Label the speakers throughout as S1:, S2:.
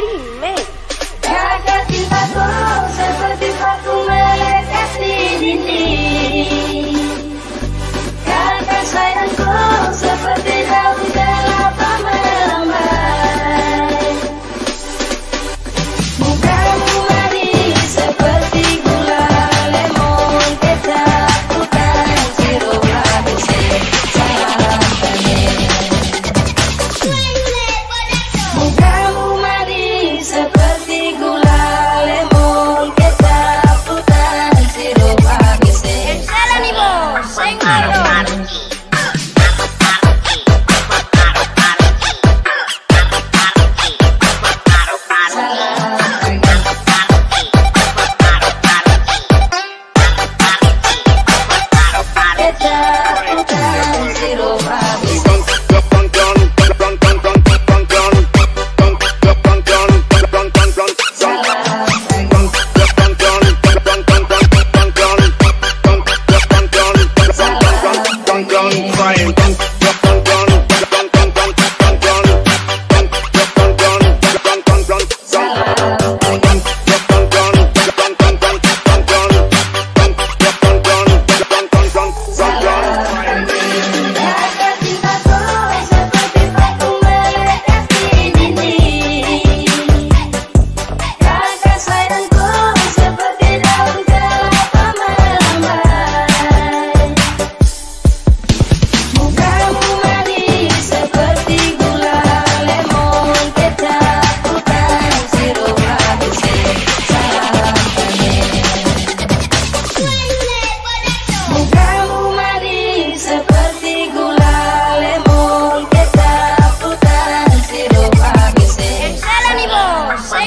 S1: Remake.
S2: Venga,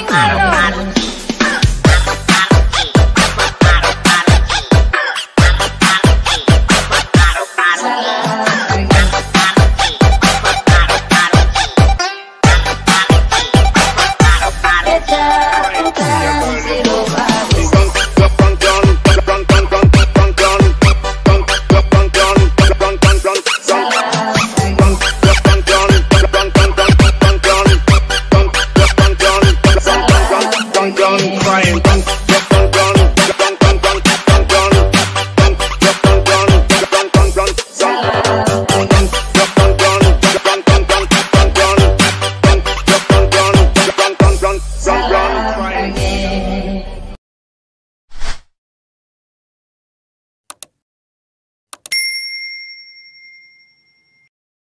S2: Mátalo.